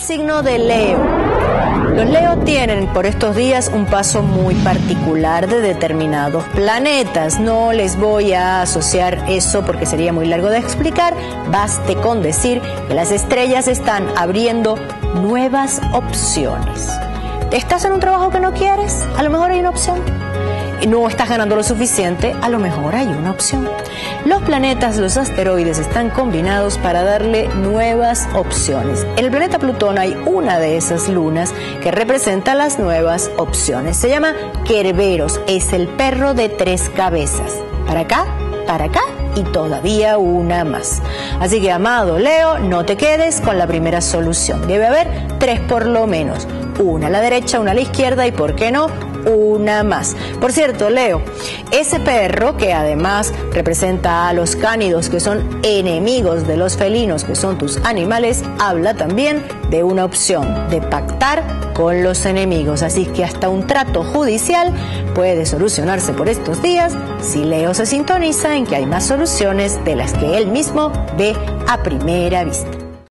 signo de Leo. Los Leo tienen por estos días un paso muy particular de determinados planetas. No les voy a asociar eso porque sería muy largo de explicar. Baste con decir que las estrellas están abriendo nuevas opciones. ¿Estás en un trabajo que no quieres? A lo mejor hay una opción no estás ganando lo suficiente, a lo mejor hay una opción. Los planetas, los asteroides están combinados para darle nuevas opciones. En el planeta Plutón hay una de esas lunas que representa las nuevas opciones. Se llama Kerberos, es el perro de tres cabezas. Para acá, para acá y todavía una más. Así que, amado Leo, no te quedes con la primera solución. Debe haber tres por lo menos. Una a la derecha, una a la izquierda y, ¿por qué no? Una más. Por cierto, Leo, ese perro que además representa a los cánidos, que son enemigos de los felinos, que son tus animales, habla también de una opción, de pactar con los enemigos. Así que hasta un trato judicial puede solucionarse por estos días si Leo se sintoniza en que hay más soluciones de las que él mismo ve a primera vista.